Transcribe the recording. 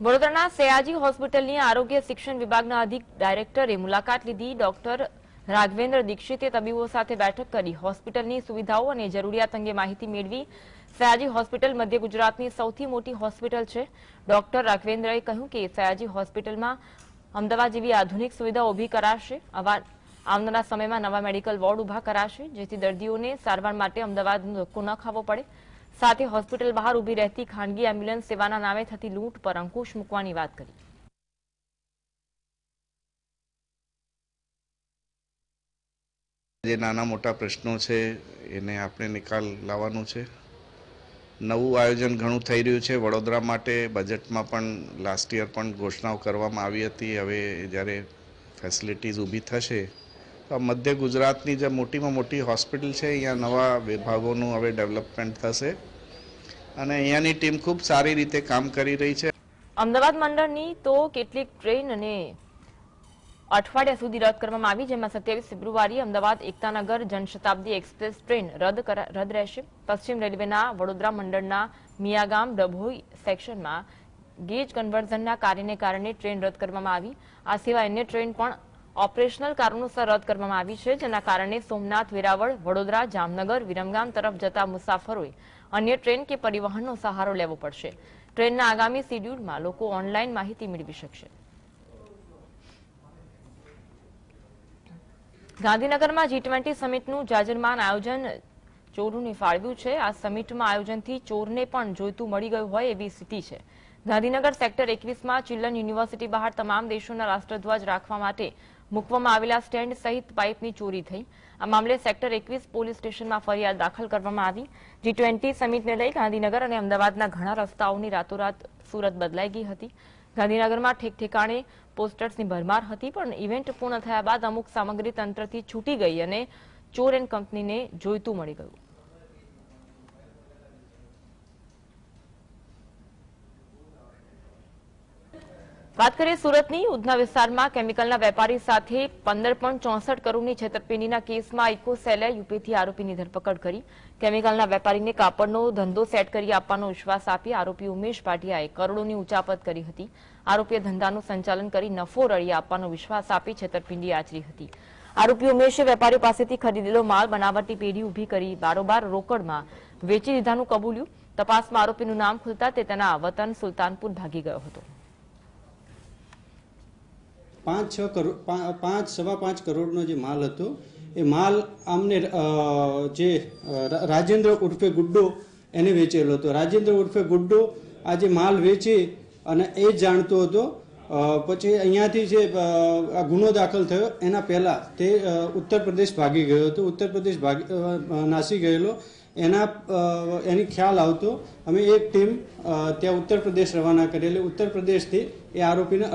વડોદરાના સયાજી હોસ્પિટલની આરોગ્ય શિક્ષણ વિભાગના અધિક ડાયરેક્ટરે મુલાકાત લીધી ડોક્ટર રાઘવેન્દ્ર દીક્ષિતે તબીબો સાથે બેઠક કરી હોસ્પિટલની સુવિધાઓ અને જરૂરિયાત અંગે માહિતી મેળવી. સયાજી હોસ્પિટલ મધ્ય ગુજરાતની સૌથી મોટી હોસ્પિટલ છે. ડોક્ટર રાઘવેન્દ્રએ કહ્યું કે સયાજી હોસ્પિટલમાં અમદાવાદ જેવી આધુનિક સુવિધાઓ ઊભી કરાશે. આવા આવનારા સમયમાં નવા મેડિકલ વોર્ડ ઊભા કરાશે, જેથી દર્દીઓને સારવાર માટે અમદાવાદ ધક્કો ન ખાવો પડે. સાથે હોસ્પિટલ બહાર ઊભી રહેતી ખાનગી એમ્બ્યુલન્સ સેવાના નામે થતી લૂંટ પર અંકુશ મૂકવાની વાત કરી. જે નાના મોટા પ્રશ્નો છે, એને આપણે નિકાલ લાવવાનો છે. નવું આયોજન ઘણું થઈ રહ્યું છે. વડોદરા માટે બજેટમાં પણ લાસ્ટ યર પણ ઘોષણાઓ કરવામાં આવી હતી. હવે જ્યારે ફેસિલિટીઝ ઊભી થશે, તો મધ્ય ગુજરાતની જે મોટીમાં મોટી હોસ્પિટલ છે, અહીંયા નવા વિભાગોનું હવે ડેવલપમેન્ટ થશે. અને અહીંયાની ટીમ ખૂબ સારી રીતે કામ કરી રહી છે. અમદાવાદ મંડળની તો કેટલીક ટ્રેન અને અઠવાડિયા સુધી રદ કરવામાં આવી, જેમાં સત્યાવીસ ફેબ્રુઆરી અમદાવાદ એકતાનગર જનશતાબ્દી એક્સપ્રેસ ટ્રેન રદ રદ રહેશે. પશ્ચિમ રેલવેના વડોદરા મંડળના મિયાગામ ડભોઈ સેક્શનમાં ગેજ કન્વર્ઝનના કાર્યને કારણે ટ્રેન રદ કરવામાં આવી. આ સિવાય અન્ય ટ્રેન પણ ઓપરેશનલ કારણોસર રદ કરવામાં આવી છે, જેના કારણે સોમનાથ, વેરાવળ, વડોદરા, જામનગર, વિરમગામ તરફ જતા મુસાફરોએ અન્ય ટ્રેન કે પરિવહનનો સહારો લેવો પડશે. ટ્રેનના આગામી શિડ્યુલમાં લોકો ઓનલાઈન માહિતી મેળવી શકશે. ગાંધીનગરમાં જી ટ્વેન્ટી સમિટનું જાજરમાન આયોજન ચોરોને ફાળવ્યું છે. આ સમિટમાં આયોજનથી ચોરને પણ જોઈતું મળી ગયું હોય એવી સ્થિતિ છે. ગાંધીનગર સેક્ટર એકવીસમાં ચિલ્લન યુનિવર્સિટી બહાર તમામ દેશોના રાષ્ટ્રધ્વજ રાખવા માટે મૂકવામાં આવેલા સ્ટેન્ડ સહિત પાઇપની ચોરી થઈ. આ મામલે સેક્ટર એકવીસ પોલીસ સ્ટેશનમાં ફરિયાદ દાખલ કરવામાં આવી. જી ટ્વેન્ટી સમિટને લઈ ગાંધીનગર અને અમદાવાદના ઘણા રસ્તાઓની રાતોરાત સુરત બદલાઈ ગઈ હતી. ગાંધીનગરમાં ઠેક ઠેકાણે પોસ્ટર્સની ભરમાર હતી, પણ ઇવેન્ટ પૂર્ણ થયા બાદ અમુક સામગ્રી તંત્રથી છૂટી ગઈ અને ચોર એન્ડ કંપનીને જોઈતું મળી ગયું. વાત કરીએ સુરતની, ઉધના વિસ્તારમાં કેમિકલના વેપારી સાથે પંદર પોઈન્ટ ચોસઠ કરોડની છેતરપિંડીના કેસમાં ઇકોસેલે યુપીથી આરોપીની ધરપકડ કરી. કેમિકલના વેપારીને કાપડનો ધંધો સેટ કરી આપવાનો વિશ્વાસ આપી આરોપી ઉમેશ પાટિયાએ કરોડોની ઉચાપત કરી હતી. આરોપીએ ધંધાનું સંચાલન કરી નફો રળી આપવાનો વિશ્વાસ આપી છેતરપિંડી આચરી હતી. આરોપી ઉમેશે વેપારીઓ પાસેથી ખરીદેલો માલ બનાવટી પેઢી ઊભી કરી બારોબાર રોકડમાં વેચી દીધાનું કબૂલ્યું. તપાસમાં આરોપીનું નામ ખુલતા તે તેના વતન સુલતાનપુર ભાગી ગયો હતો. પાંચ છ કરોડ પાંચ, સવા પાંચ કરોડનો જે માલ હતો, એ માલ આમને જે રાજેન્દ્ર ઉર્ફે ગુડ્ડો એને વેચેલો હતો. રાજેન્દ્ર ઉર્ફે ગુડ્ડો આ જે માલ વેચે અને એ જ જાણતો હતો. પછી અહીંયાથી જે આ ગુનો દાખલ થયો, એના પહેલાં તે ઉત્તર પ્રદેશ ભાગી ગયો હતો. ઉત્તર પ્રદેશ ભાગી નાસી ગયેલો. એના એની ખ્યાલ આવતો, અમે એક ટીમ ત્યાં ઉત્તર પ્રદેશ રવાના કરેલી. ઉત્તર પ્રદેશથી એ આરોપીને